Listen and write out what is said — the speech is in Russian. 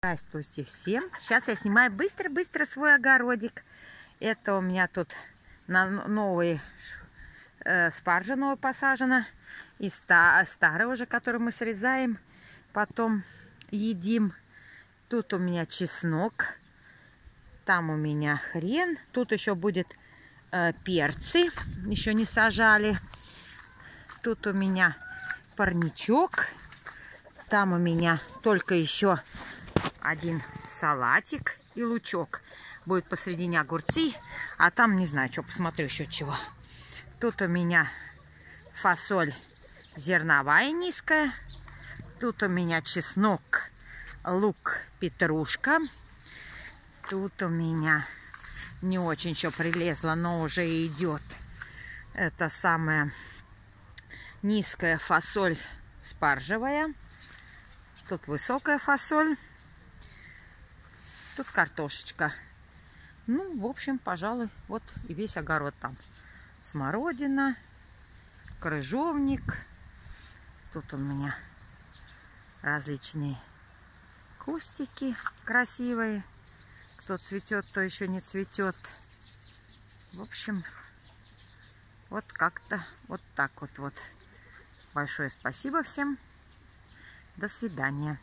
Здравствуйте всем! Сейчас я снимаю быстро-быстро свой огородик. Это у меня тут на новые э, спаржа новая посажена. И ста старая уже, которую мы срезаем, потом едим. Тут у меня чеснок. Там у меня хрен. Тут еще будет э, перцы. Еще не сажали. Тут у меня парничок. Там у меня только еще один салатик и лучок. Будет посредине огурцы, а там не знаю, что, посмотрю еще чего. Тут у меня фасоль зерновая низкая. Тут у меня чеснок, лук, петрушка. Тут у меня не очень еще прилезла, но уже идет. Это самая низкая фасоль спаржевая. Тут высокая фасоль. Тут картошечка. Ну, в общем, пожалуй, вот и весь огород там. Смородина, крыжовник. Тут у меня различные кустики красивые. Кто цветет, то еще не цветет. В общем, вот как-то вот так вот вот. Большое спасибо всем. До свидания.